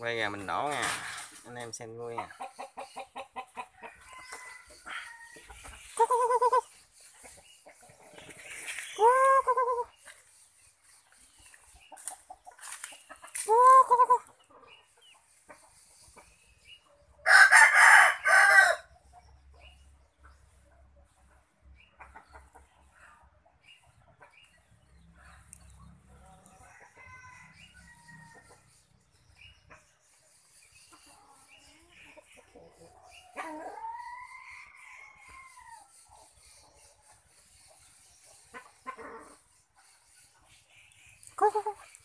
quay gà mình nổ nha. Anh em xem vui nha. go, go, go.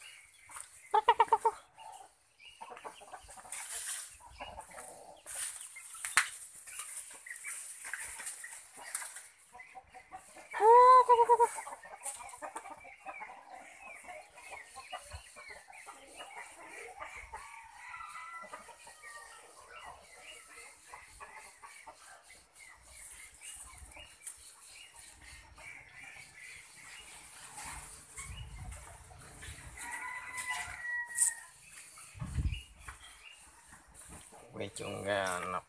Quay chuồng gà nọc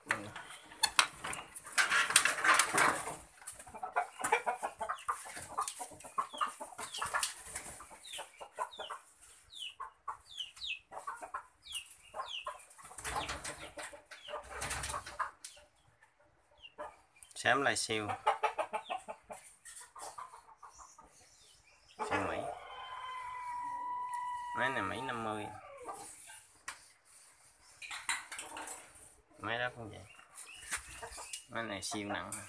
xám lai siêu. Siêu mỹ máy này mỹ 50 mươi à? Không vậy? Cái này siêu nặng hả?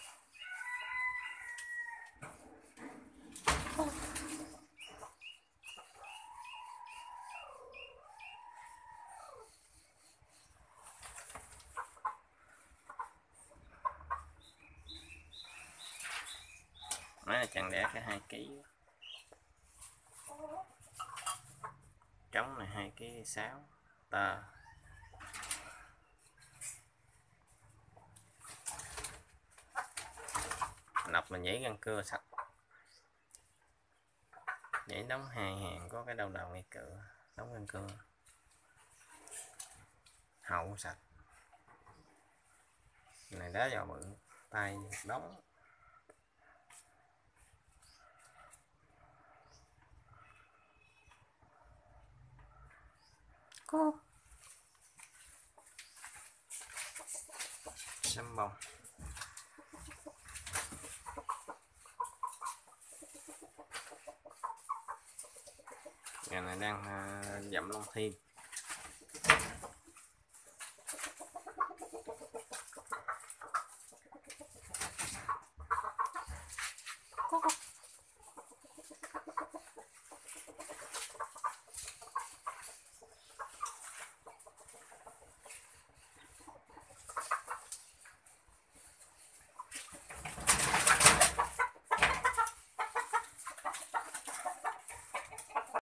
Nói là chẳng đẻ cả hai ký. Trống này hai ký sáu tờ nọc là nhảy găng cưa sạch nhảy đóng hai hàng có cái đầu đầu ngay cửa đóng găng cưa. Hậu sạch. Này đá vào bự, tay đóng. Cô xăm bông. Ngày này đang à, uh, dặm Long thiên